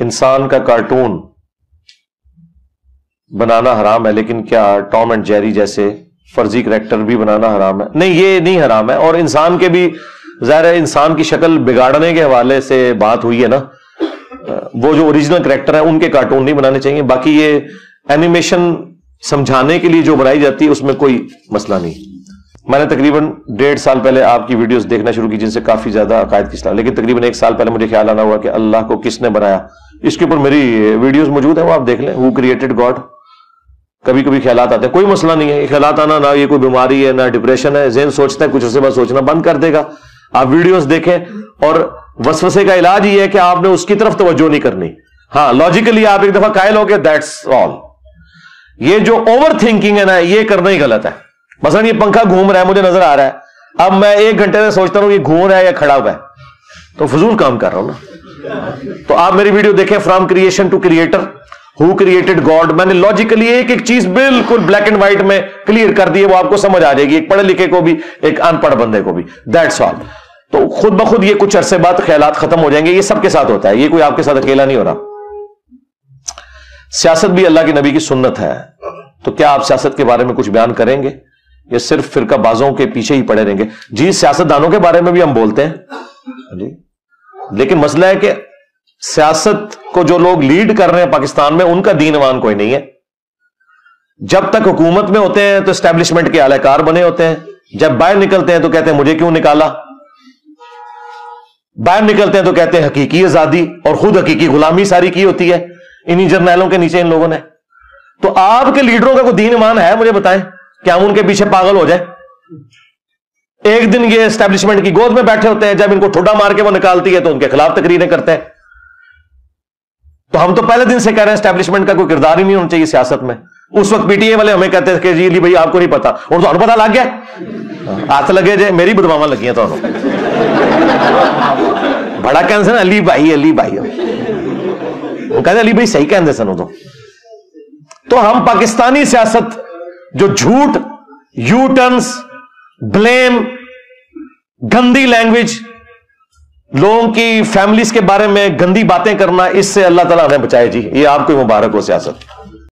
इंसान का कार्टून बनाना हराम है, लेकिन क्या टॉम एंड जेरी जैसे फर्जी करेक्टर भी बनाना हराम है? नहीं, ये नहीं हराम है। और इंसान के भी, ज़ाहिर है, इंसान की शक्ल बिगाड़ने के हवाले से बात हुई है ना। वो जो ओरिजिनल करेक्टर है, उनके कार्टून नहीं बनाने चाहिए। बाकी ये एनिमेशन समझाने के लिए जो बनाई जाती है, उसमें कोई मसला नहीं। मैंने तकरीबन डेढ़ साल पहले आपकी वीडियोस देखना शुरू की जिनसे काफ़ी ज़्यादा अकायद की लेकिन तकरीबन एक साल पहले मुझे ख्याल आना हुआ कि अल्लाह को किसने बनाया। इसके ऊपर मेरी वीडियोस मौजूद है, वो आप देख लें। हु क्रिएटेड गॉड कभी कभी ख्याल आते हैं। कोई मसला नहीं है। ख्याल आना ना ये कोई बीमारी है, ना डिप्रेशन है। जेन सोचता है, कुछ उसके बाद सोचना बंद कर देगा। आप वीडियोस देखें और वसवसे का इलाज ये है कि आपने उसकी तरफ़ तवज्जो नहीं करनी। हाँ लॉजिकली आप एक दफ़ा कायल हो गए दैट्स ऑल ये जो ओवर थिंकिंग है ना, ये करना ही गलत है। मसलन ये पंखा घूम रहा है, मुझे नज़र आ रहा है। अब मैं एक घंटे में सोचता हूँ ये घूम रहा है या खड़ा हुआ है। तो फजूल काम कर रहा हूँ ना। तो आप मेरी वीडियो देखें from creation to creator who created God मैंने लॉजिकली एक एक चीज़ बिल्कुल ब्लैक एंड व्हाइट में क्लियर कर दी है, वो आपको समझ आ जाएगी, एक पढ़े लिखे को भी, एक अनपढ़ बंदे को भी। दैट्स ऑल तो खुद ब खुद ये कुछ अरसे बाद ख्याल खत्म हो जाएँगे, ये सबके साथ होता है, ये कोई आपके साथ अकेला नहीं हो रहा। सियासत भी अल्लाह के नबी की सुन्नत है। तो क्या आप सियासत के बारे में कुछ बयान करेंगे? या सिर्फ़ फिरका बाजों के पीछे ही पड़े रहेंगे। जी, सियासतदानों के बारे में भी हम बोलते हैं। जी। लेकिन मसला है कि सियासत को जो लोग लीड कर रहे हैं पाकिस्तान में, उनका दीनवान कोई नहीं है। जब तक हुकूमत में होते हैं तो स्टैब्लिशमेंट के आलाकार बने होते हैं। जब बाहर निकलते हैं तो कहते हैं, मुझे क्यों निकाला? बाहर निकलते हैं तो कहते हैं, हकीकी आज़ादी और खुद हकीकी गुलामी सारी की होती है। इन्हीं जर्नैलों के नीचे इन लोगों ने। तो आपके लीडरों का कोई दीन ईमान है, मुझे बताएँ। क्या उनके पीछे पागल हो जाए? एक दिन ये स्टैब्लिशमेंट की गोद में बैठे होते हैं, जब इनको ठोडा मार के वो निकालती है तो उनके खिलाफ तकरीरें करते हैं। तो हम तो पहले दिन से कह रहे हैं स्टैब्लिशमेंट का कोई किरदार ही नहीं होना चाहिए सियासत में। उस वक्त पीटीए वाले हमें कहते थे कि जी भाई, आपको नहीं पता। और तो पता लग गया। हाथ लगे जे मेरी बदमावा लगी तो बड़ा कहते अली भाई अली भाई। वो कहते अली भाई सही कहते सन उदो तो हम पाकिस्तानी सियासत जो झूठ यू टर्न्स ब्लेम गंदी लैंग्वेज लोगों की फैमिलीज़ के बारे में गंदी बातें करना, इससे अल्लाह ताला हमें बचाए जी। ये आपको मुबारक हो सियासत।